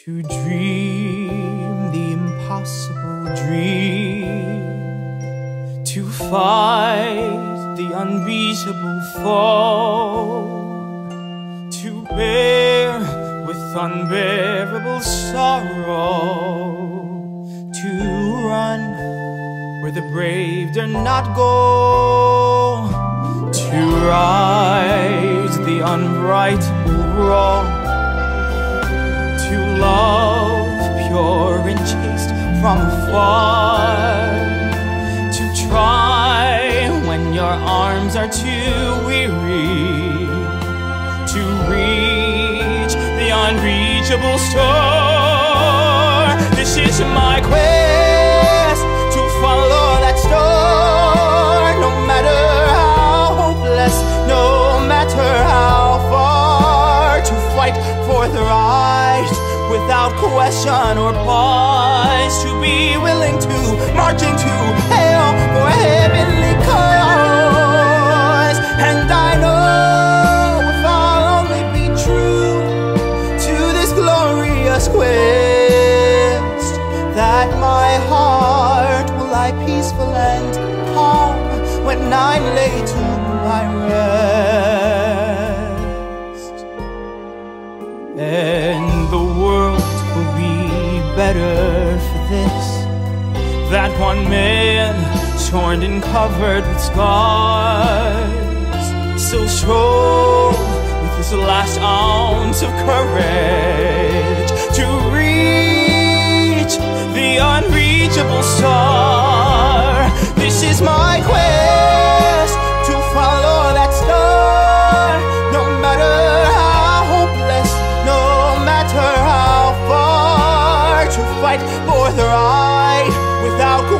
To dream the impossible dream, to fight the unbeatable foe, to bear with unbearable sorrow, to run where the brave dare not go, to right the unrightable wrong, from afar, to try when your arms are too weary, to reach the unreachable star. This is my quest to follow that star, no matter how hopeless, no matter how far, to fight for the right without question or pause, to be willing to march into hell for heavenly cause. And I know if I'll only be true to this glorious quest, that my heart will lie peaceful and calm when I'm laid to my rest. And the world better for this. That one man torn and covered with scars, so strong with his last ounce of courage to reach the unreachable star.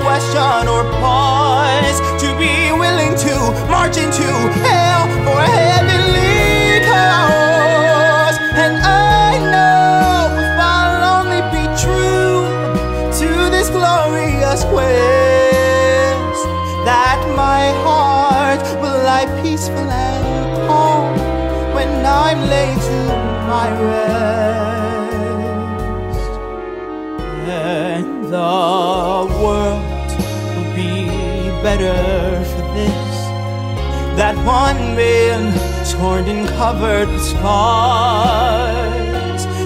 Question or pause, to be willing to march into hell for a heavenly cause. And I know if I'll only be true to this glorious quest, that my heart will lie peaceful and calm when I'm laid to my rest. And the for this. That one man torn and covered with scars,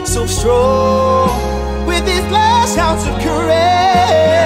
so strong with his last ounce of courage.